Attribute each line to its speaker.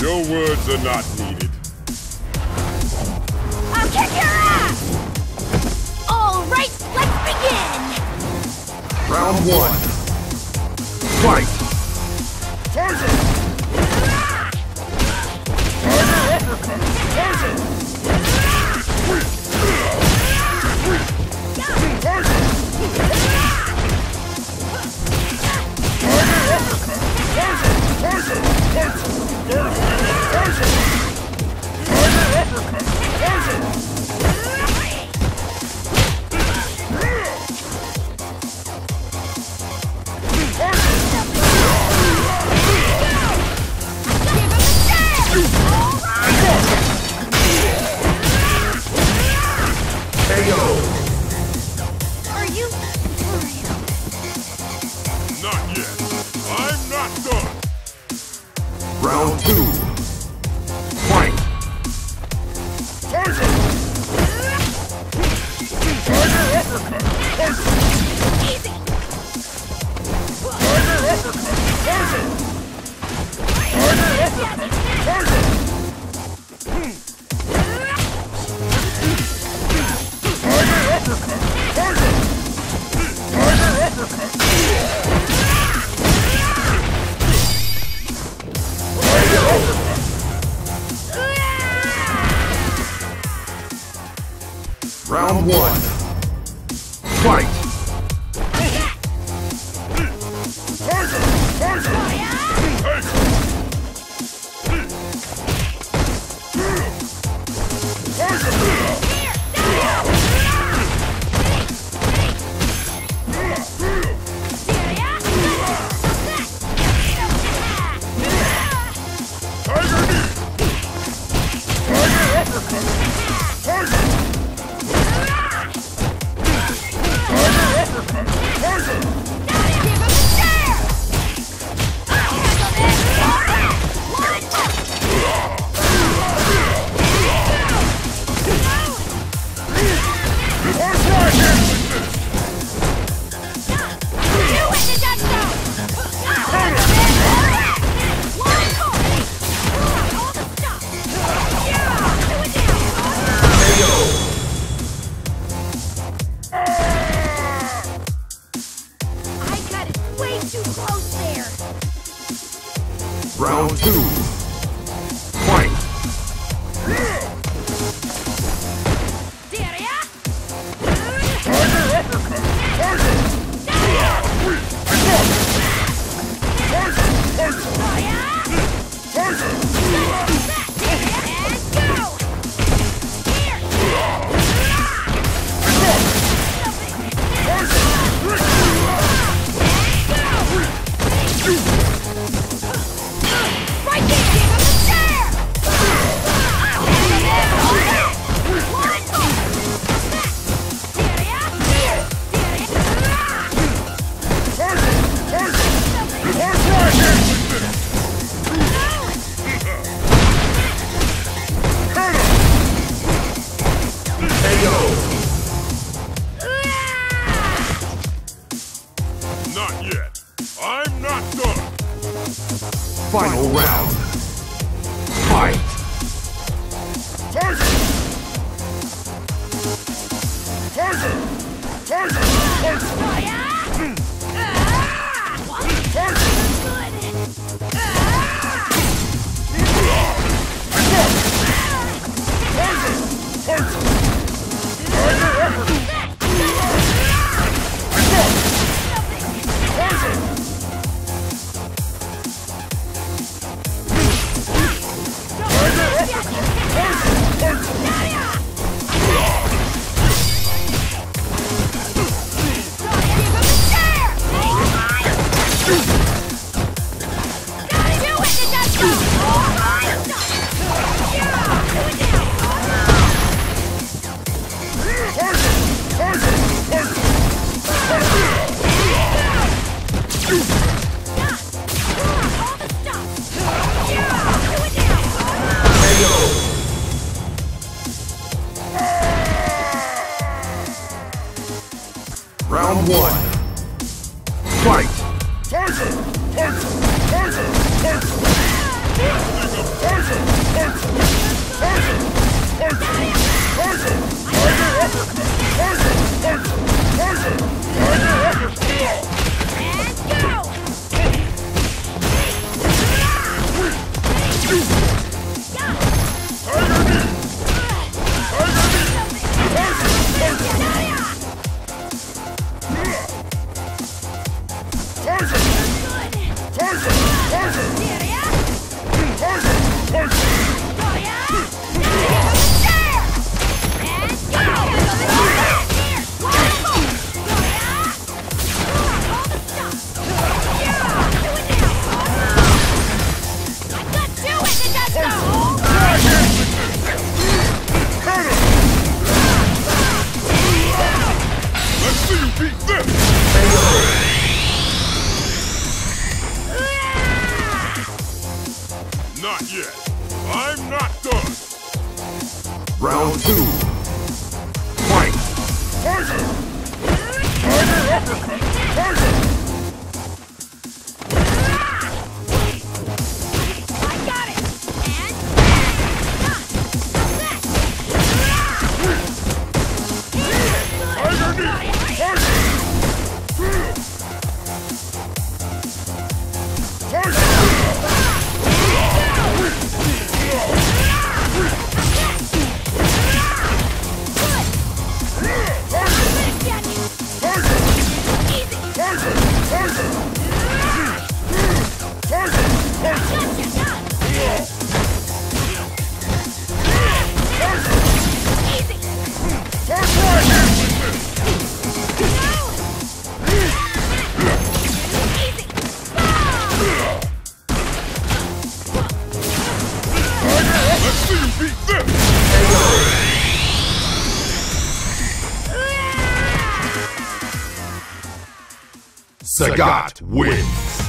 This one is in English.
Speaker 1: Your words are not needed.
Speaker 2: I'll kick your ass! All right, let's begin!
Speaker 3: Round one. Fight!
Speaker 1: Tiger! Ah! Tiger! Tiger!
Speaker 2: you?
Speaker 3: Round one. Fight!
Speaker 1: Tiger! Tiger! Tiger!
Speaker 3: Round two. Final round. Fight!
Speaker 1: Tiger! Tiger! Tiger! Tiger!
Speaker 2: Hmm.
Speaker 1: Tiger! Tiger! Round two.
Speaker 3: Sagat wins!